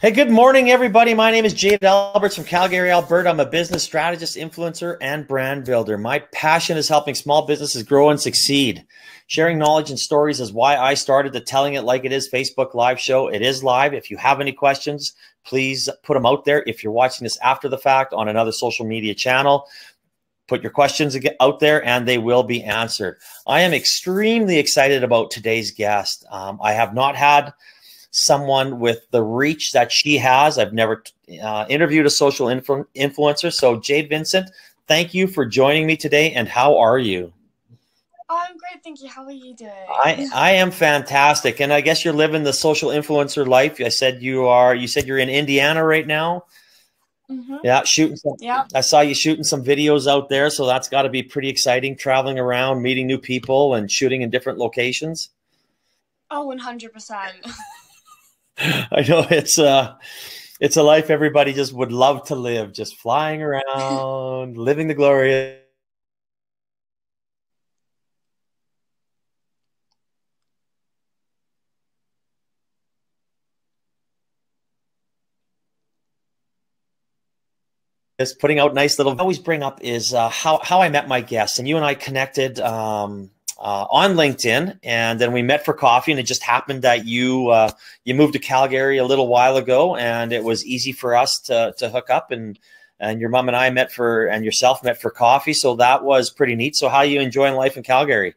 Hey, good morning, everybody. My name is Jade Alberts from Calgary, Alberta. I'm a business strategist, influencer, and brand builder. My passion is helping small businesses grow and succeed. Sharing knowledge and stories is why I started the Telling It Like It Is Facebook live show. It is live. If you have any questions, please put them out there. If you're watching this after the fact on another social media channel, put your questions out there and they will be answered. I am extremely excited about today's guest. Um, I have not had someone with the reach that she has. I've never uh, interviewed a social influ- influencer. So, Jayde Vincent, thank you for joining me today. And how are you? I'm great, thank you. How are you doing? I, I am fantastic, and I guess you're living the social influencer life. I said you are. You said you're in Indiana right now. Mm-hmm. Yeah, shooting some. Yeah, I saw you shooting some videos out there, so that's got to be pretty exciting. Traveling around, meeting new people, and shooting in different locations. Oh, one hundred percent. I know it's uh it's a life everybody just would love to live, just flying around, living the glory. Is putting out nice little. I always bring up is uh, how how I met my guests, and you and I connected um, uh, on LinkedIn, and then we met for coffee. And it just happened that you uh, you moved to Calgary a little while ago, and it was easy for us to to hook up. and And your mom and I met for, and yourself met for coffee. So that was pretty neat. So how you enjoying life in Calgary?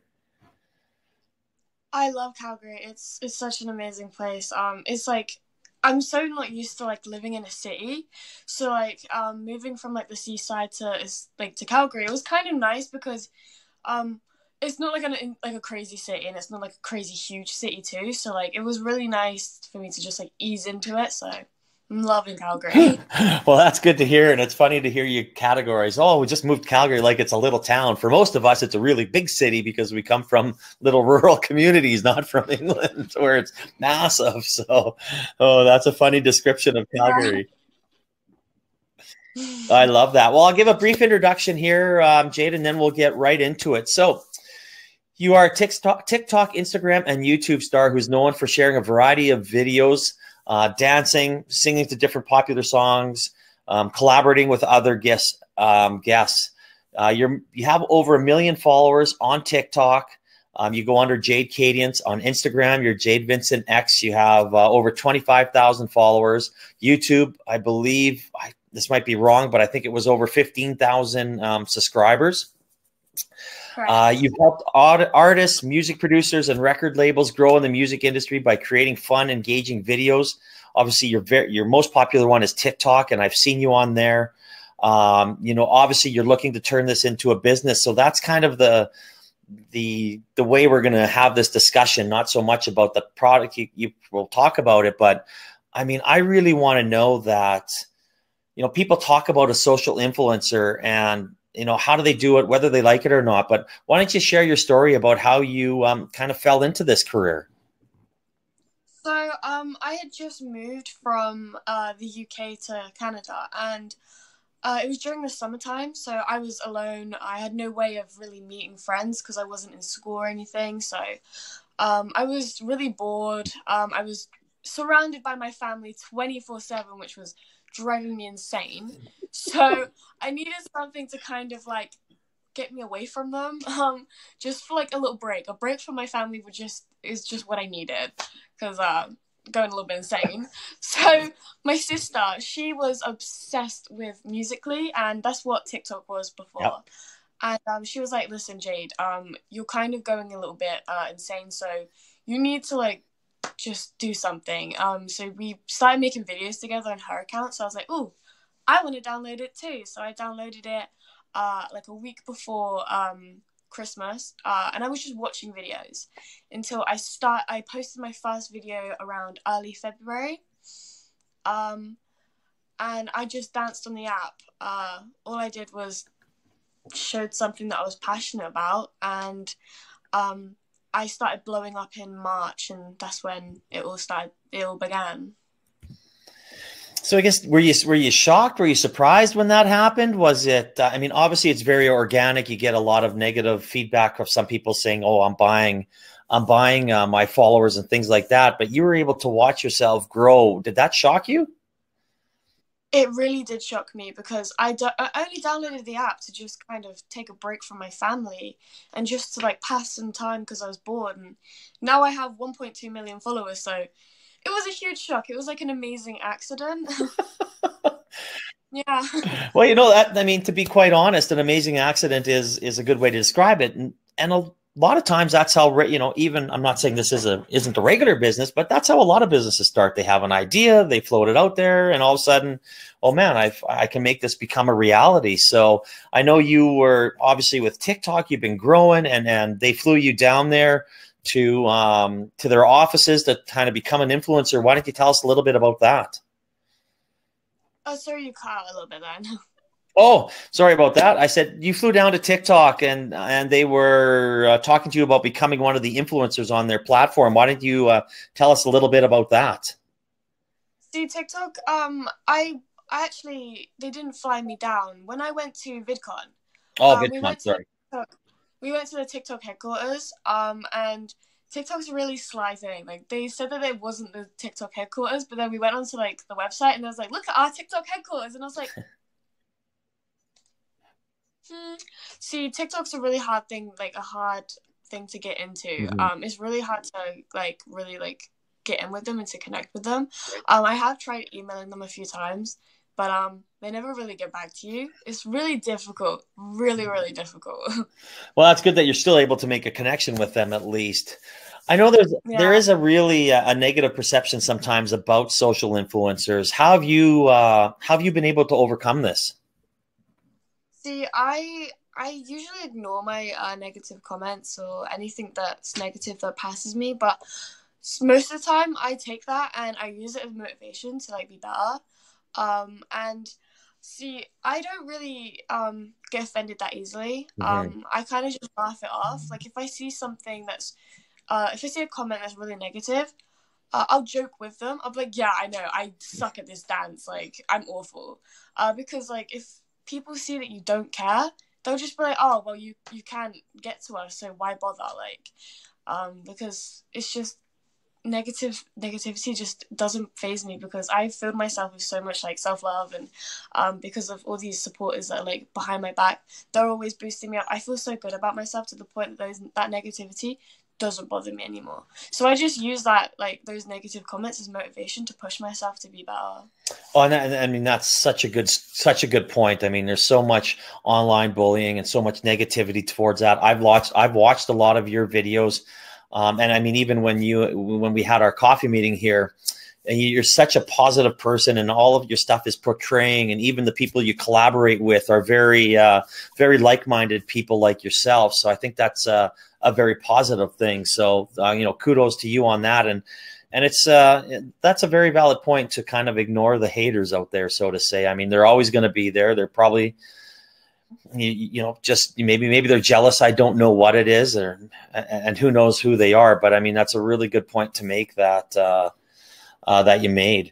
I love Calgary. It's it's such an amazing place. Um, it's like I'm so not used to like living in a city, so like um moving from like the seaside to is like to Calgary, it was kind of nice because um it's not like an like a crazy city and it's not like a crazy huge city too so like it was really nice for me to just like ease into it so I'm loving Calgary. well, that's good to hear. And it's funny to hear you categorize, oh, we just moved Calgary like it's a little town. For most of us, it's a really big city because we come from little rural communities, not from England where it's massive. So, oh, that's a funny description of Calgary. Yeah. I love that. Well, I'll give a brief introduction here, um, Jayde, and then we'll get right into it. So, you are a TikTok, TikTok, Instagram, and YouTube star who's known for sharing a variety of videos, uh, dancing, singing to different popular songs, um, collaborating with other guests. Um, guests. Uh, you have over a million followers on TikTok. Um, you go under Jayde Cadence on Instagram. You're Jayde Vincent X. You have uh, over 25,000 followers. YouTube, I believe, I, this might be wrong, but I think it was over 15,000 um, subscribers. Uh, you've helped artists, music producers, and record labels grow in the music industry by creating fun, engaging videos. Obviously, your your most popular one is TikTok, and I've seen you on there. Um, you know, obviously, you're looking to turn this into a business, so that's kind of the the the way we're going to have this discussion. Not so much about the product; you, you will talk about it, but I mean, I really want to know that. You know, people talk about a social influencer, and you know how do they do it whether they like it or not but why don't you share your story about how you um, kind of fell into this career? So um, i had just moved from uh, the uk to canada and uh, it was during the summertime so i was alone. I had no way of really meeting friends because i wasn't in school or anything so um, i was really bored. Um, i was surrounded by my family 24 7 which was driving me insane. So I needed something to kind of like get me away from them. Um, just for like a little break. A break from my family would just is just what I needed because uh, going a little bit insane. So my sister, she was obsessed with Musical.ly, and that's what TikTok was before. Yep. And um, she was like, "Listen, Jayde, um, you're kind of going a little bit uh, insane, so you need to like just do something. Um, so we started making videos together on her account. So I was like, oh, I want to download it too. So I downloaded it uh, like a week before um, Christmas, uh, and I was just watching videos until I start. I posted my first video around early February, um, and I just danced on the app. Uh, all I did was showed something that I was passionate about, and um, I started blowing up in March, and that's when it all started. It all began. So I guess were you were you shocked? Were you surprised when that happened? Was it? Uh, I mean, obviously it's very organic. You get a lot of negative feedback of some people saying, "Oh, I'm buying I'm buying uh, my followers and things like that. But you were able to watch yourself grow. Did that shock you? It really did shock me because I, do- I only downloaded the app to just kind of take a break from my family and just to like pass some time because I was bored. And now I have 1.2 million followers, so it was a huge shock. It was like an amazing accident. yeah. Well, you know that I mean to be quite honest, an amazing accident is is a good way to describe it, and and a lot of times that's how you know even i'm not saying this is a isn't a regular business but that's how a lot of businesses start. They have an idea they float it out there and all of a sudden oh man i i can make this become a reality. So i know you were obviously with tiktok you've been growing and and they flew you down there to um to their offices to kind of become an influencer. Why don't you tell us a little bit about that? Oh sorry you caught a little bit then Oh, sorry about that. I said you flew down to TikTok and and they were uh, talking to you about becoming one of the influencers on their platform. Why don't you uh, tell us a little bit about that? See TikTok. Um, I I actually they didn't fly me down when I went to VidCon. Oh, um, VidCon. We sorry. TikTok, we went to the TikTok headquarters. Um, and TikTok's a really sly thing. Like they said that it wasn't the TikTok headquarters, but then we went onto like the website and I was like, look at our TikTok headquarters, and I was like. See, TikTok's a really hard thing, like a hard thing to get into. Mm-hmm. Um, it's really hard to like really like get in with them and to connect with them. Um, I have tried emailing them a few times, but um, they never really get back to you. It's really difficult, really, really difficult. well, that's good that you're still able to make a connection with them at least. I know there's yeah. there is a really uh, a negative perception sometimes about social influencers. How have you uh, how have you been able to overcome this? See, I I usually ignore my uh, negative comments or anything that's negative that passes me, but most of the time I take that and I use it as motivation to like be better. Um, and see, I don't really um get offended that easily. Mm-hmm. Um, I kind of just laugh it off. Like if I see something that's, uh, if I see a comment that's really negative, uh, I'll joke with them. I'll be like, "Yeah, I know, I suck at this dance. Like, I'm awful." Uh, because like if people see that you don't care, they'll just be like, "Oh, well, you you can't get to us, so why bother?" Like, um, because it's just negative negativity just doesn't phase me because I filled myself with so much like self love and um because of all these supporters that are like behind my back, they're always boosting me up. I feel so good about myself to the point that those that negativity doesn't bother me anymore. So I just use that like those negative comments as motivation to push myself to be better. Oh, and, and I mean that's such a good such a good point. I mean, there's so much online bullying and so much negativity towards that. I've watched I've watched a lot of your videos, um, and I mean even when you when we had our coffee meeting here. And you're such a positive person, and all of your stuff is portraying, and even the people you collaborate with are very, uh, very like-minded people like yourself. So I think that's uh, a very positive thing. So uh, you know, kudos to you on that. And and it's uh, that's a very valid point to kind of ignore the haters out there, so to say. I mean, they're always going to be there. They're probably you, you, know just maybe maybe they're jealous i don't know what it is or and who knows who they are but i mean that's a really good point to make that uh, that you made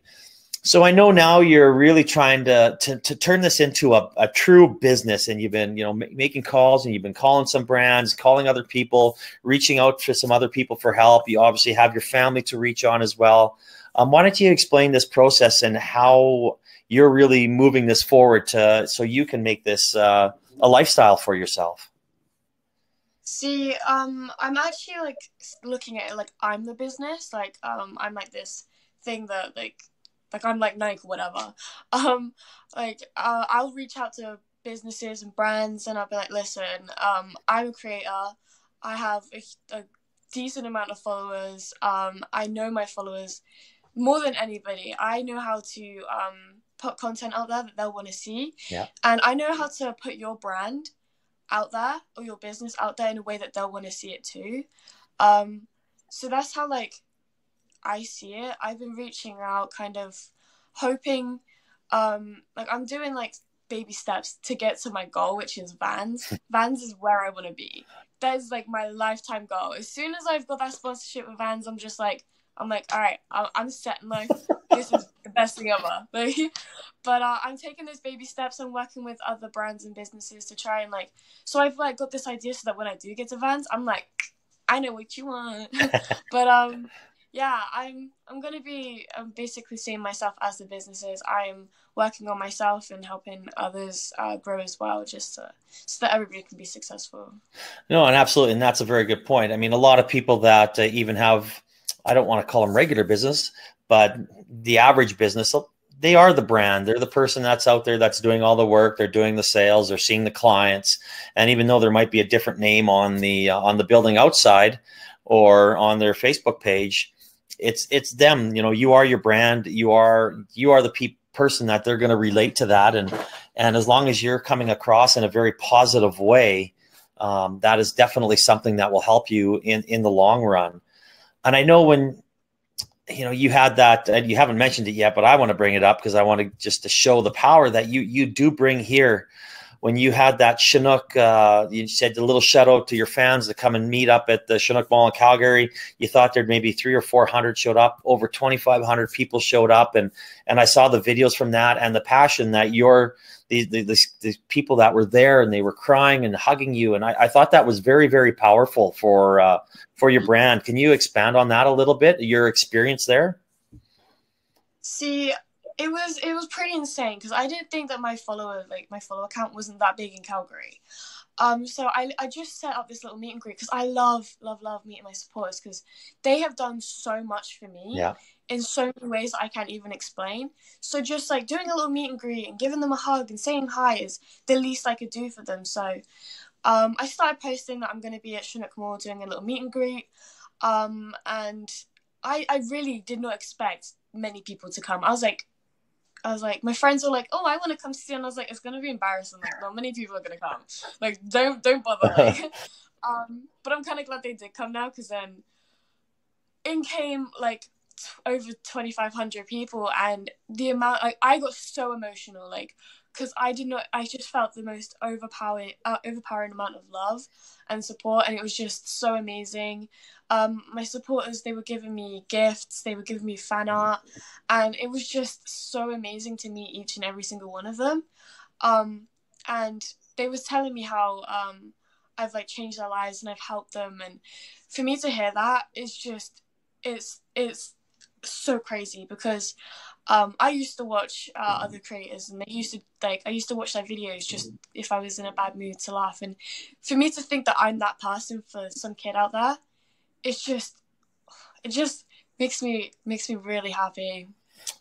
so I know now you're really trying to to, to turn this into a, a true business, and you've been you know making calls, and you've been calling some brands, calling other people, reaching out to some other people for help. You obviously have your family to reach on as well. Um, why don't you explain this process and how you're really moving this forward to so you can make this uh, a lifestyle for yourself? See, um, I'm actually like looking at it like I'm the business, like um, I'm like this thing that like like I'm like Nike, whatever. Um, like uh, I'll reach out to businesses and brands, and I'll be like, listen, um, I'm a creator. I have a, a decent amount of followers. Um, I know my followers more than anybody. I know how to um put content out there that they'll want to see. Yeah. And I know how to put your brand out there or your business out there in a way that they'll want to see it too. Um, so that's how like I see it. I've been reaching out, kind of hoping, um, like I'm doing like baby steps to get to my goal, which is Vans. Vans is where I want to be. That is like my lifetime goal. As soon as I've got that sponsorship with Vans, I'm just like, I'm like, all right, I'm set. And Like, this is the best thing ever. Like, but uh, I'm taking those baby steps. I'm working with other brands and businesses to try and like. So I've like got this idea so that when I do get to Vans, I'm like, I know what you want. but um, yeah, I'm I'm gonna be um, basically seeing myself as the businesses. I'm working on myself and helping others uh, grow as well, just to, so that everybody can be successful. No, and absolutely, and that's a very good point. I mean, a lot of people that uh, even have, I don't want to call them regular business, but the average business, they are the brand. They're the person that's out there that's doing all the work. They're doing the sales. They're seeing the clients. And even though there might be a different name on the uh, on the building outside or on their Facebook page, it's it's them. You know, you are your brand. You are you are the pe- person that they're going to relate to that. And and as long as you're coming across in a very positive way, um, that is definitely something that will help you in in the long run. And I know when you know you had that and you haven't mentioned it yet but i want to bring it up because i want to just to show the power that you you do bring here when you had that chinook uh, you said a little shout out to your fans to come and meet up at the chinook mall in calgary you thought there'd maybe three or four hundred showed up over 2500 people showed up and and i saw the videos from that and the passion that your these, these, these people that were there and they were crying and hugging you. And I, I thought that was very, very powerful for, uh, for your brand. Can you expand on that a little bit? Your experience there? See, it was it was pretty insane because I didn't think that my follower like my follower count wasn't that big in Calgary. Um, so I, I just set up this little meet and greet because I love love love meeting my supporters because they have done so much for me. Yeah in so many ways I can't even explain. So just like doing a little meet and greet and giving them a hug and saying hi is the least I could do for them. So um, I started posting that I'm going to be at Chinook Mall doing a little meet and greet. Um, and I, I really did not expect many people to come. I was like, I was like, my friends were like, "Oh, I want to come see," and I was like, "It's gonna be embarrassing. Like, not many people are gonna come. Like, don't don't bother." Like, um, but I'm kind of glad they did come now because then in came like over 2500 people and the amount like i got so emotional like because i did not i just felt the most overpowering uh, overpowering amount of love and support and it was just so amazing. Um my supporters they were giving me gifts they were giving me fan art and it was just so amazing to meet each and every single one of them. Um and they was telling me how um i've like changed their lives and i've helped them and for me to hear that is just it's it's so crazy because um, I used to watch uh, other creators and they used to like I used to watch their videos just if I was in a bad mood to laugh and for me to think that I'm that person for some kid out there it's just it just makes me makes me really happy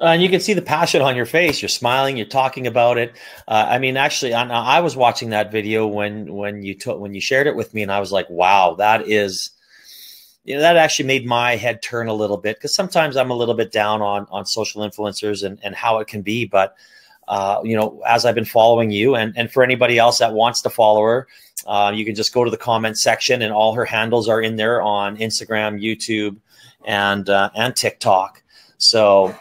uh, and you can see the passion on your face. You're smiling. You're talking about it. Uh, I mean, actually, I, I, was watching that video when when you took when you shared it with me, and I was like, "Wow, that is you know that actually made my head turn a little bit because sometimes I'm a little bit down on on social influencers and and how it can be. But uh, you know, as I've been following you, and and for anybody else that wants to follow her, uh, you can just go to the comment section, and all her handles are in there on Instagram, YouTube, and uh, and TikTok. So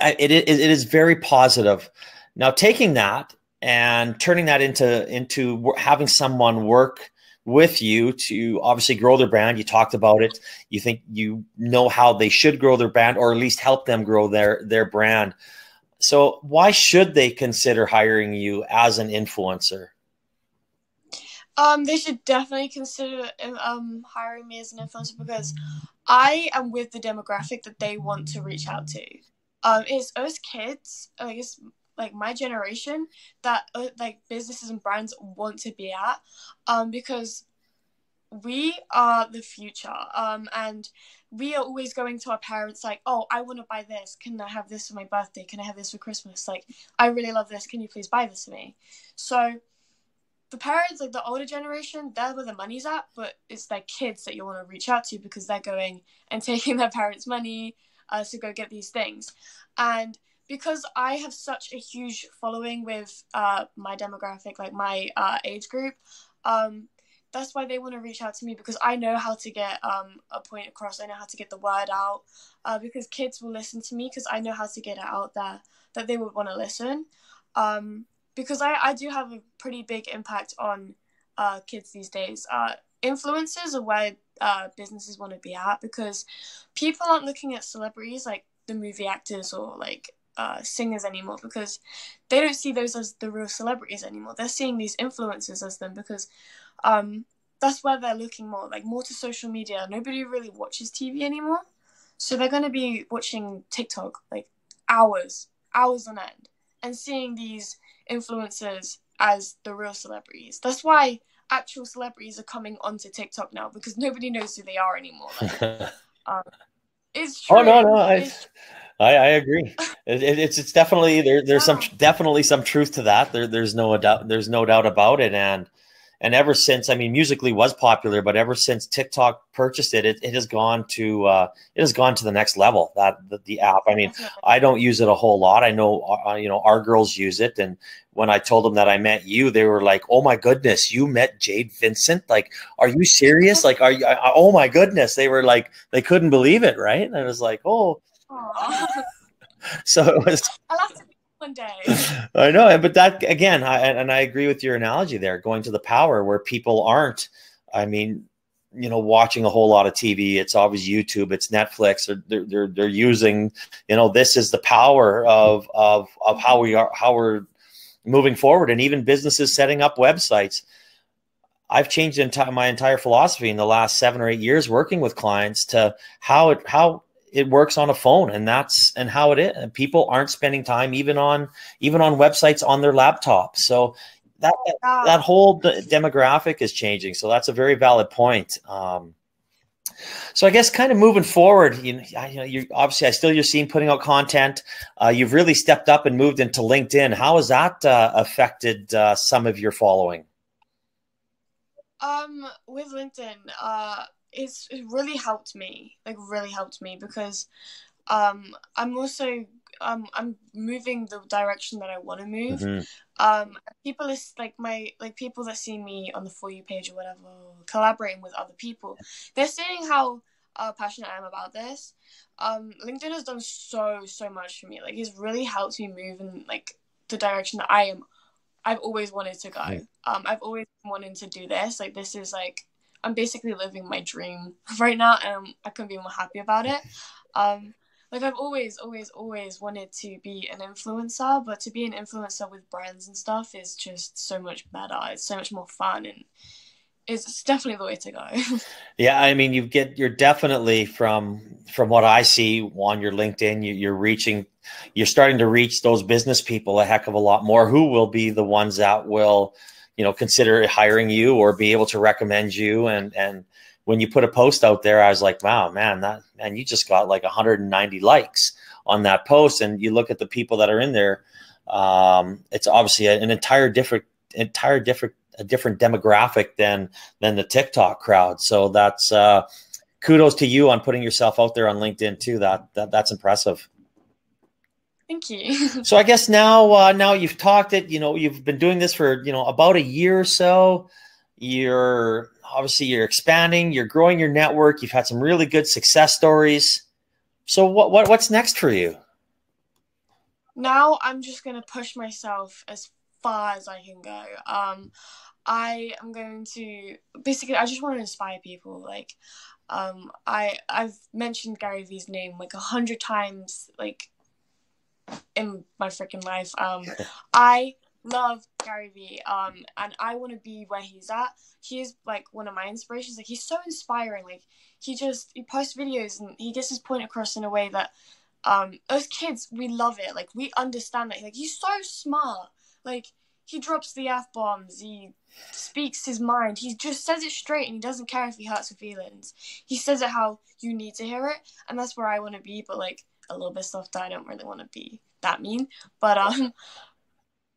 I, it, it is very positive. Now taking that and turning that into into having someone work with you to obviously grow their brand. You talked about it. You think you know how they should grow their brand, or at least help them grow their their brand. So why should they consider hiring you as an influencer? Um, they should definitely consider um hiring me as an influencer because I am with the demographic that they want to reach out to. Um, it's us kids. I guess like my generation that uh, like businesses and brands want to be at um because we are the future um and we are always going to our parents like oh i want to buy this. Can i have this for my birthday? Can i have this for christmas? Like i really love this. Can you please buy this for me? So the parents like the older generation they're where the money's at but it's their kids that you want to reach out to because they're going and taking their parents money uh, to go get these things. And because I have such a huge following with uh, my demographic, like my uh, age group, um, that's why they want to reach out to me because I know how to get um, a point across. I know how to get the word out uh, because kids will listen to me because I know how to get it out there that they would want to listen. Um, because I, I do have a pretty big impact on uh, kids these days. Uh, influencers are where uh, businesses want to be at because people aren't looking at celebrities like the movie actors or like uh, singers anymore because they don't see those as the real celebrities anymore. They're seeing these influencers as them because um, that's where they're looking more, like more to social media. Nobody really watches TV anymore, so they're going to be watching TikTok like hours, hours on end, and seeing these influencers as the real celebrities. That's why actual celebrities are coming onto TikTok now because nobody knows who they are anymore. Like, um, it's true. Oh no, no, I, I, I agree. it, it, it's it's definitely there. There's some definitely some truth to that. There, there's no doubt. There's no doubt about it. And and ever since, I mean, Musical.ly was popular, but ever since TikTok purchased it, it, it has gone to uh, it has gone to the next level. That the, the app. I mean, I don't use it a whole lot. I know, uh, you know, our girls use it, and when I told them that I met you, they were like, "Oh my goodness, you met Jayde Vincent? Like, are you serious? Like, are you? I, oh my goodness!" They were like, they couldn't believe it, right? And I was like, "Oh." so it was one day. I know, but that again, I, and I agree with your analogy there, going to the power where people aren't. I mean, you know, watching a whole lot of TV. It's always YouTube, it's Netflix. They're they're they're using, you know, this is the power of of of how we are how we're moving forward, and even businesses setting up websites. I've changed my entire philosophy in the last seven or eight years working with clients to how it how it works on a phone and that's and how it is and people aren't spending time even on even on websites on their laptop so that that whole demographic is changing so that's a very valid point um, so I guess kind of moving forward, you know, you know you're obviously I still you're seeing putting out content. Uh, you've really stepped up and moved into LinkedIn. How has that uh, affected uh, some of your following? Um, with LinkedIn, uh, it's it really helped me like really helped me because um i'm also um i'm moving the direction that i want to move. Mm-hmm. um people is like my like people that see me on the for you page or whatever collaborating with other people they're seeing how uh, passionate i am about this. Um linkedin has done so so much for me. Like it's really helped me move in like the direction that i am i've always wanted to go. Um i've always wanted to do this. Like this is like I'm basically living my dream right now, and I couldn't be more happy about it. Um, like I've always, always, always wanted to be an influencer, but to be an influencer with brands and stuff is just so much better. It's so much more fun, and it's definitely the way to go. yeah, I mean, you get you're definitely from from what I see on your LinkedIn, you, you're reaching, you're starting to reach those business people a heck of a lot more, who will be the ones that will you know consider hiring you or be able to recommend you. And and when you put a post out there i was like wow man that and you just got like 190 likes on that post. And you look at the people that are in there um, it's obviously an entire different entire different a different demographic than than the tiktok crowd. So that's uh kudos to you on putting yourself out there on linkedin too. That, that that's impressive Thank you. so I guess now, uh, now you've talked it. You know, you've been doing this for you know about a year or so. You're obviously you're expanding. You're growing your network. You've had some really good success stories. So what what what's next for you? Now I'm just gonna push myself as far as I can go. Um, I am going to basically I just want to inspire people. Like, um, I I've mentioned Gary Vee's name like a hundred times. Like in my freaking life. Um, I love Gary Vee. Um, and I want to be where he's at. He's like one of my inspirations. Like he's so inspiring. Like he just he posts videos and he gets his point across in a way that um us kids we love it. Like we understand that. Like he's so smart. Like he drops the f bombs. He speaks his mind. He just says it straight and he doesn't care if he hurts your feelings. He says it how you need to hear it, and that's where I want to be. But like a little bit soft. That I don't really want to be that mean, but um,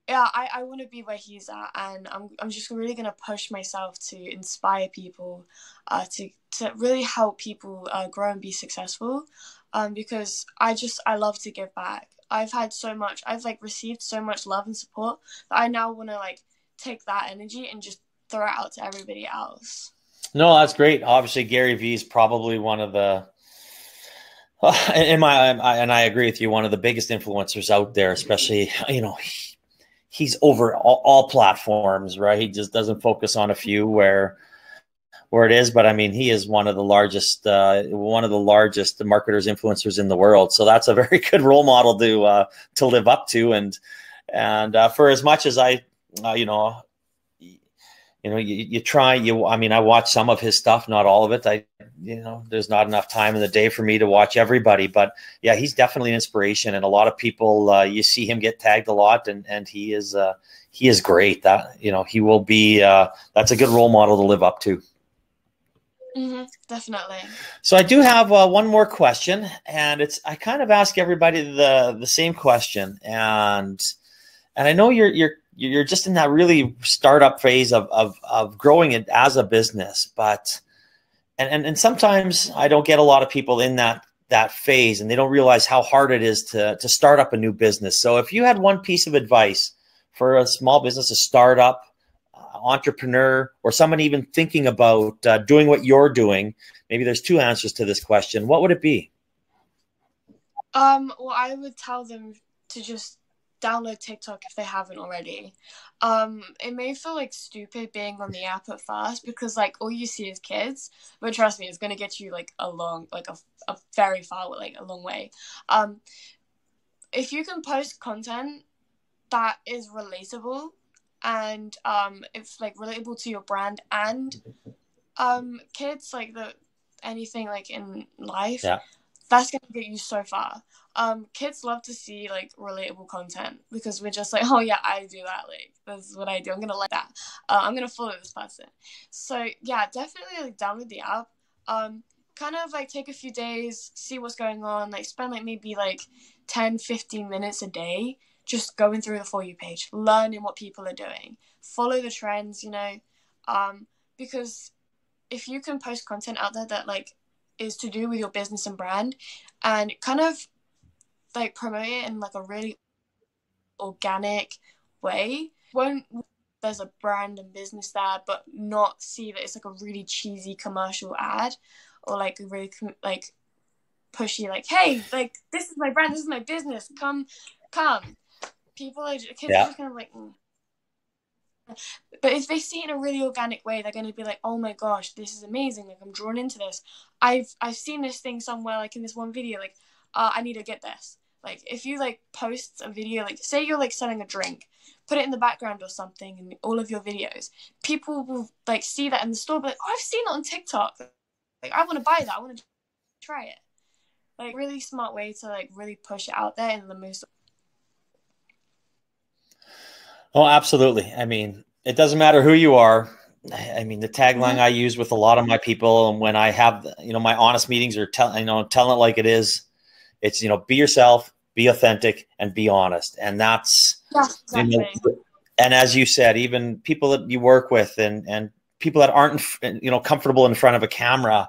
yeah, I, I want to be where he's at, and I'm I'm just really gonna push myself to inspire people, uh, to to really help people uh, grow and be successful, um, because I just I love to give back. I've had so much, I've like received so much love and support that I now want to like take that energy and just throw it out to everybody else. No, that's great. Obviously, Gary Vee is probably one of the and my and I agree with you. One of the biggest influencers out there, especially you know, he, he's over all, all, platforms, right? He just doesn't focus on a few where where it is. But I mean, he is one of the largest, uh, one of the largest marketers, influencers in the world. So that's a very good role model to uh, to live up to. And and uh, for as much as I, uh, you know, you know, you, you try, you, I mean, I watch some of his stuff, not all of it. I, you know, there's not enough time in the day for me to watch everybody, but yeah, he's definitely an inspiration. And a lot of people, uh, you see him get tagged a lot and, and he is, uh, he is great that, you know, he will be, uh, that's a good role model to live up to. Mm-hmm, definitely. So I do have uh, one more question, and it's I kind of ask everybody the the same question, and and I know you're you're you're just in that really startup phase of of of growing it as a business, but and and, and sometimes I don't get a lot of people in that that phase, and they don't realize how hard it is to to start up a new business. So if you had one piece of advice for a small business, a startup entrepreneur or someone even thinking about uh, doing what you're doing, maybe there's two answers to this question. What would it be? Um, well, I would tell them to just download TikTok if they haven't already. Um, it may feel like stupid being on the app at first because like all you see is kids, but trust me, it's gonna get you like a long, like a, a very far, like a long way. Um, if you can post content that is relatable and um, it's like relatable to your brand and um, kids like the anything like in life. Yeah. That's gonna get you so far. Um, kids love to see like relatable content because we're just like, oh yeah, I do that. Like this is what I do. I'm gonna like that. Uh, I'm gonna follow this person. So yeah, definitely like download the app. Um, kind of like take a few days, see what's going on. Like spend like maybe like 10, 15 minutes a day just going through the for you page, learning what people are doing, follow the trends, you know, um, because if you can post content out there that like is to do with your business and brand, and kind of like promote it in like a really organic way, won't there's a brand and business there, but not see that it's like a really cheesy commercial ad or like a really like pushy like hey like this is my brand this is my business come come people are kids yeah. are just kind of like. Mm. But if they see it in a really organic way, they're going to be like, "Oh my gosh, this is amazing! Like I'm drawn into this. I've I've seen this thing somewhere, like in this one video. Like, uh, I need to get this." Like if you like post a video, like say you're like selling a drink, put it in the background or something in all of your videos. People will like see that in the store, but like, "Oh, I've seen it on TikTok. Like I want to buy that. I want to try it." Like really smart way to like really push it out there in the most Oh, absolutely. I mean, it doesn't matter who you are. I mean, the tagline mm-hmm. I use with a lot of my people, and when I have, you know, my honest meetings or tell, you know, telling it like it is, it's you know, be yourself, be authentic, and be honest, and that's, yeah, exactly. you know, and as you said, even people that you work with, and and people that aren't, you know, comfortable in front of a camera,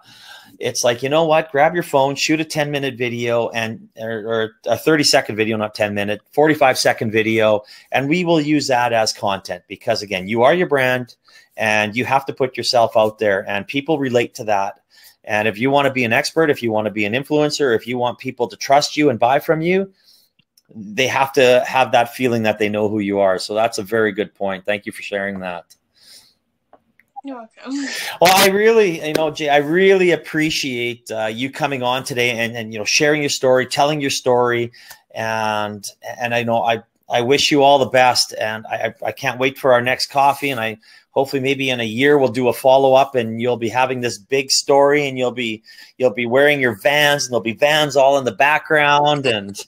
it's like you know what? Grab your phone shoot a 10 minute video and or, or, a 30 second video not 10 minute 45 second video and we will use that as content because again you are your brand and you have to put yourself out there and people relate to that. And if you want to be an expert if you want to be an influencer if you want people to trust you and buy from you they have to have that feeling that they know who you are. So that's a very good point. Thank you for sharing that you're welcome. Well, I really, you know, Jay, I really appreciate uh, you coming on today and, and, you know, sharing your story, telling your story. And, and I know I, I wish you all the best. And I, I can't wait for our next coffee. And I hopefully maybe in a year we'll do a follow up and you'll be having this big story and you'll be, you'll be wearing your vans and there'll be vans all in the background. And,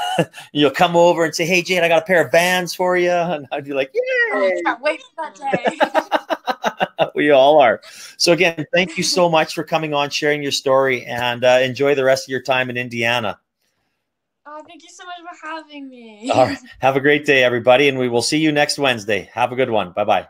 you'll come over and say, "Hey, Jade, I got a pair of Vans for you," and I'd be like, "Yeah, oh, can't wait for that day." we all are. So again, thank you so much for coming on, sharing your story, and uh, enjoy the rest of your time in Indiana. Oh, thank you so much for having me. All right. Have a great day, everybody, and we will see you next Wednesday. Have a good one. Bye bye.